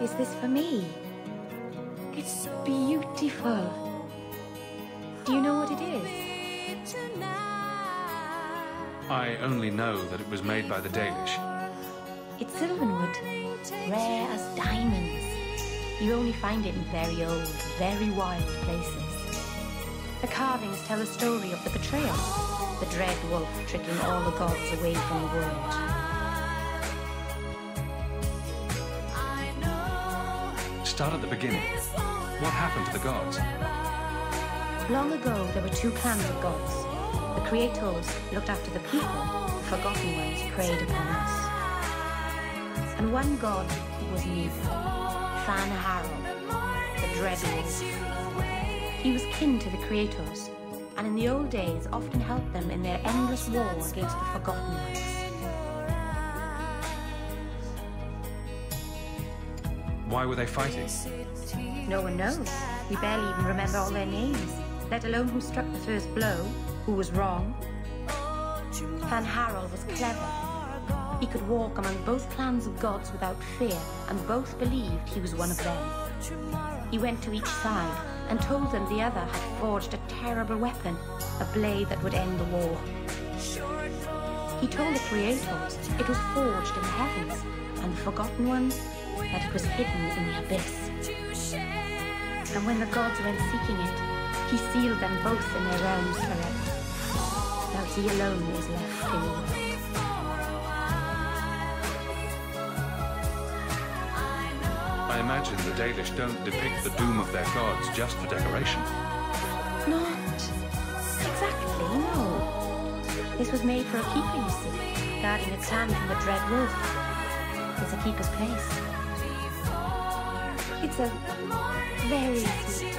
Is this for me? It's beautiful. Do you know what it is? I only know that it was made by the Dalish. It's sylvanwood, rare as diamonds. You only find it in very old, very wild places. The carvings tell a story of the betrayal, the dread wolf tricking all the gods away from the world. Start at the beginning. What happened to the gods? Long ago, there were two clans of gods. The Creators looked after the people, the Forgotten Ones preyed upon us. And one god was neither, Fan Harald, the Dread Wolf. He was kin to the Creators, and in the old days often helped them in their endless war against the Forgotten Ones. Why were they fighting? No one knows. We barely even remember all their names, let alone who struck the first blow, who was wrong. Fen'Harel was clever. He could walk among both clans of gods without fear, and both believed he was one of them. He went to each side and told them the other had forged a terrible weapon, a blade that would end the war. He told the Creators it was forged in the heavens, and the Forgotten Ones that it was hidden in the abyss. And when the gods went seeking it, he sealed them both in their realms forever. Now he alone was left in the world. I imagine the Dalish don't depict the doom of their gods just for decoration. Not exactly, no. This was made for a keeper, you see, guarding a clan from the Dread Wolf. It's a keeper's place. It's a very sweet